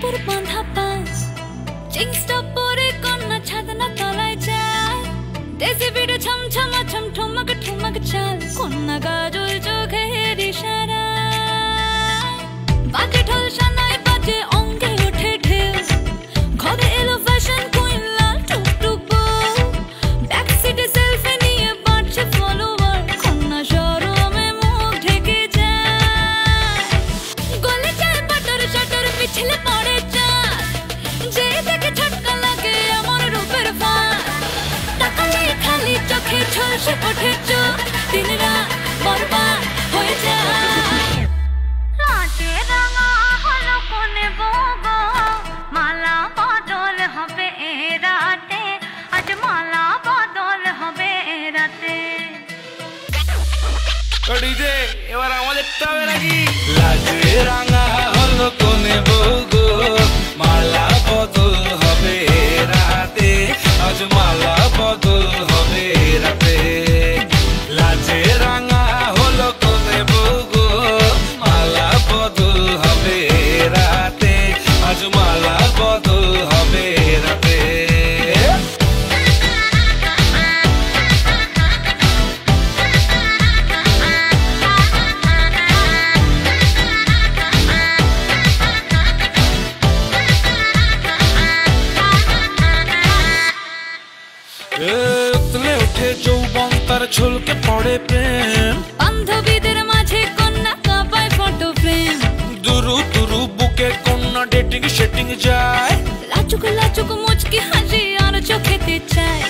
উপর বাঁধা পাস চিংসটা পরে কন্যা ছাদনা তলায় যায়। দেশি ভিড় ছমছমা ছম ঠমক ঠমক চাল। কন্যা গাজল চোখের ইশারা বাজে ঢোল ঝলসে ওঠে চোখ দিন রাত বরবাদ হয়ে যায়। লাটে রাঙা হলো কোনে বগো মালা বদল হবে এ রাতে আজ মালা বদল হবে এ রাতে। ডিজে এবার নাকি? লাজে রাঙা উতলে ওঠে যৌবন তার ঝলকে পড়ে প্রেম। বান্ধবীদের মাঝে কন্যা কাঁপায় ফটো ফ্রেম দুরু দুরু বুকে কন্যা ডেটিং সেটিং যায়। লাচুক লাচুক মুচকি হাসি আর চোখেতে চায়।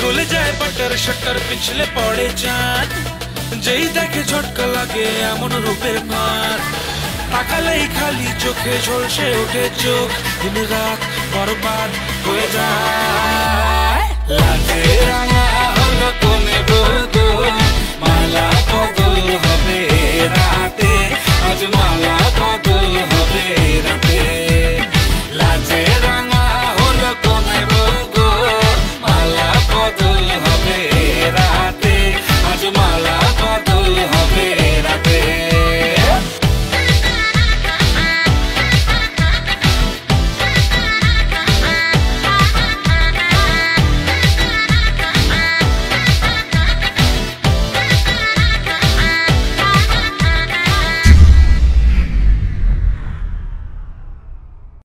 গলে যায় বাটার শাটার পিছলে পড়ে চাঁদ। যেই দেখে ঝটকা লাগে এমন রূপের মার তাকালেই খালি চোখে ঝলসে ওঠে চোখ। দিন রাত বরবাদ হয়ে যায়। লাজে রাঙা